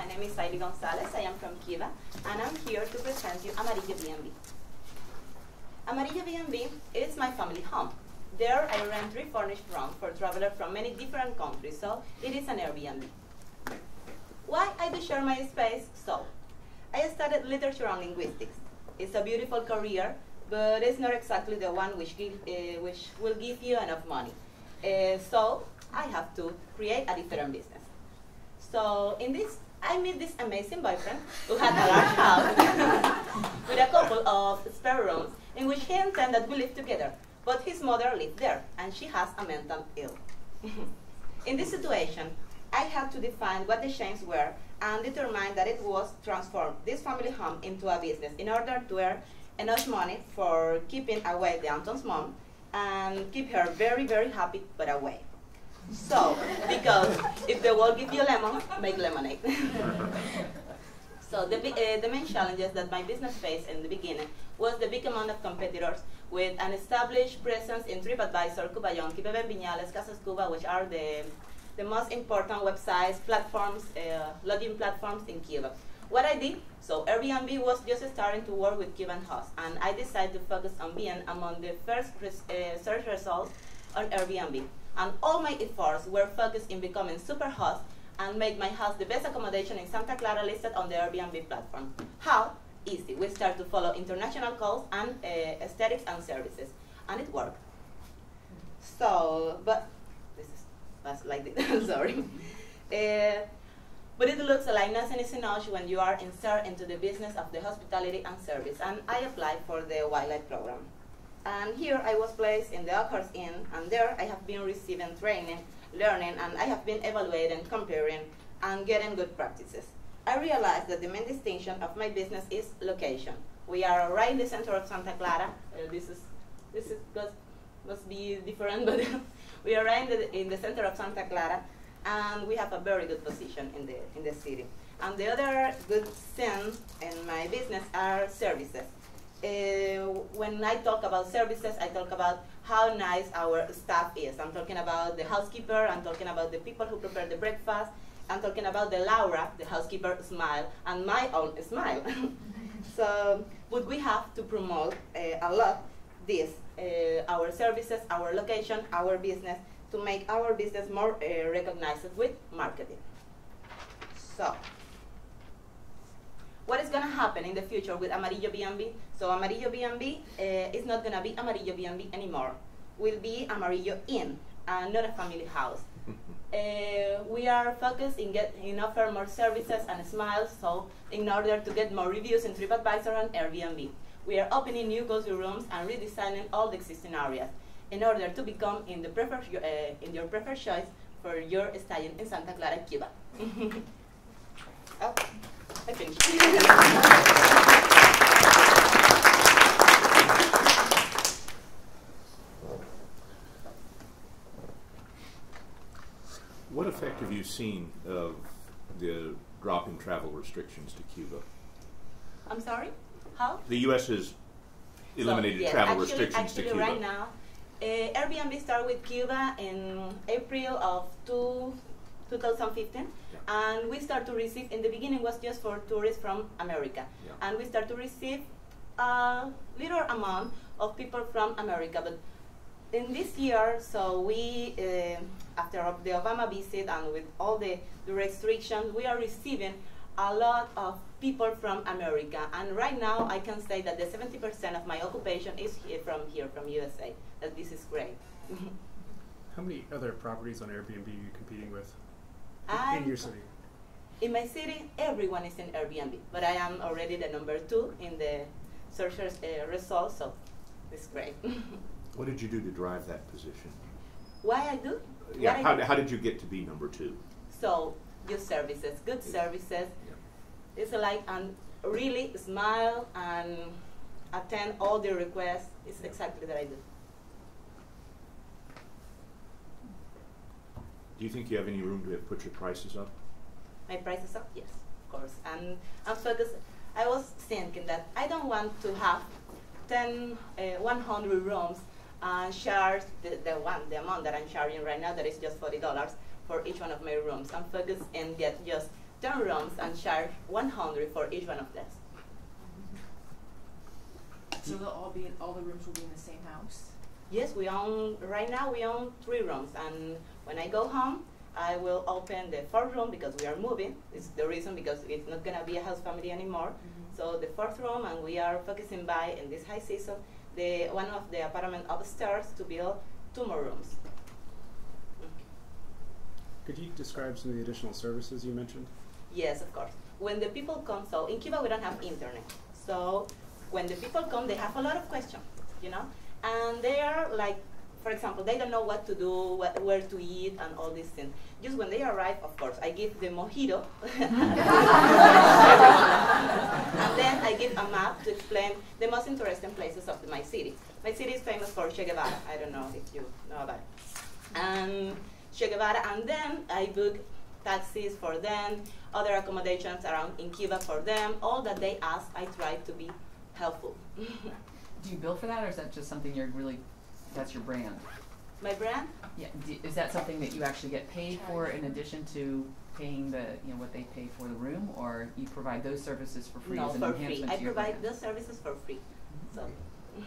my name is Saily Gonzalez. I am from Cuba, and I'm here to present you Amarillo B&B. Amarillo B&B is my family home. There, I rent three furnished rooms for travelers from many different countries, so it is an Airbnb. Why I do share my space? So, I studied literature and linguistics. It's a beautiful career, but it's not exactly the one which, give, uh, which will give you enough money. Uh, so, I have to create a different business. So, in this, I met this amazing boyfriend who had a large house with a couple of spare rooms in which he intended we live together. But his mother lived there, and she has a mental ill. in this situation, I had to define what the changes were and determine that it was transform this family home into a business in order to earn enough money for keeping away the Anton's mom and keep her very, very happy but away. So, because if the world gives you lemon, make lemonade. so the, uh, the main challenges that my business faced in the beginning was the big amount of competitors with an established presence in TripAdvisor, Cubayón, Kipeven Viñales, Casas Cuba, which are the, the most important websites, platforms, uh, lodging platforms in Cuba. What I did, so Airbnb was just starting to work with Cuban hosts, and I decided to focus on being among the first res uh, search results on Airbnb. And all my efforts were focused in becoming super host and make my house the best accommodation in Santa Clara listed on the Airbnb platform. How? Easy. We start to follow international calls and uh, aesthetics and services. And it worked. So, but this is was like this, sorry. Uh, but it looks like nothing is enough when you are inserted into the business of the hospitality and service. And I applied for the YLAI program. And here I was placed in the Oakhurst Inn, and there I have been receiving training, learning, and I have been evaluating, comparing, and getting good practices. I realized that the main distinction of my business is location. We are right in the center of Santa Clara. Uh, this is this is must, must be different, but we are right in the, in the center of Santa Clara, and we have a very good position in the in the city. And the other good thing in my business are services. Uh, when I talk about services, I talk about how nice our staff is. I'm talking about the housekeeper, I'm talking about the people who prepare the breakfast, I'm talking about the Laura, the housekeeper smile, and my own smile. so, but we have to promote uh, a lot this, uh, our services, our location, our business, to make our business more uh, recognized with marketing. So, what is going to happen in the future with Amarillo B&B? So Amarillo B&B uh, is not going to be Amarillo B&B anymore. Will be Amarillo Inn, uh, not a family house. Uh, we are focused in, get, in offer more services and smiles, so in order to get more reviews in TripAdvisor and Airbnb. We are opening new cozy rooms and redesigning all the existing areas in order to become in, the preferred, uh, in your preferred choice for your staying in Santa Clara, Cuba. oh, I. What effect have you seen of the drop in travel restrictions to Cuba? I'm sorry? How? The U.S. has eliminated so, yeah, travel actually, restrictions actually to Cuba. right now, uh, Airbnb started with Cuba in April of two, 2015, Yeah. and we start to receive, in the beginning was just for tourists from America, Yeah. and we start to receive a little amount of people from America, but in this year, so we, uh, after the Obama visit and with all the, the restrictions, we are receiving a lot of people from America. And right now, I can say that the 70% of my occupation is here from here, from USA. That this is great. How many other properties on Airbnb are you competing with in I'm- your city? In my city, everyone is in Airbnb, but I am already the number two in the searchers uh, results, so it's great. What did you do to drive that position? Why I do? Yeah, What I how, do? how did you get to be number two? So, good services, good services. Yeah. It's like and really smile and attend all the requests. It's exactly that I do. Do you think you have any room to put your prices up? My prices up, yes, of course. And I'm focused. I was thinking that I don't want to have 10, uh, 100 rooms and charge the, the one, the amount that I'm charging right now. That is just forty dollars for each one of my rooms. I'm focused and get just 10 rooms and charge 100 for each one of them. So they'll all be, all the rooms will be in the same house? Yes, we own, right now we own three rooms and when I go home, I will open the fourth room because we are moving. It's the reason because it's not gonna be a house family anymore. Mhm. So the fourth room and we are focusing by in this high season, the one of the apartment upstairs to build two more rooms. Could you describe some of the additional services you mentioned? Yes, of course. When the people come, so in Cuba we don't have internet. So when the people come, they have a lot of questions, you know, and they are like, for example, they don't know what to do, what, where to eat, and all these things. Just when they arrive, of course, I give the mojito, and then I give a map to explain the most interesting places of my city. My city is famous for Che Guevara. I don't know if you know about it. And Che Guevara, and then I book taxis for them, other accommodations around in Cuba for them. All that they ask, I try to be helpful. Do you bill for that, or is that just something you're really, that's your brand? My brand? Yeah, do, is that something that you actually get paid for in addition to paying the, you know, what they pay for the room, or you provide those services for free no, as an for free. enhancement I to your provide brand? those services for free. So,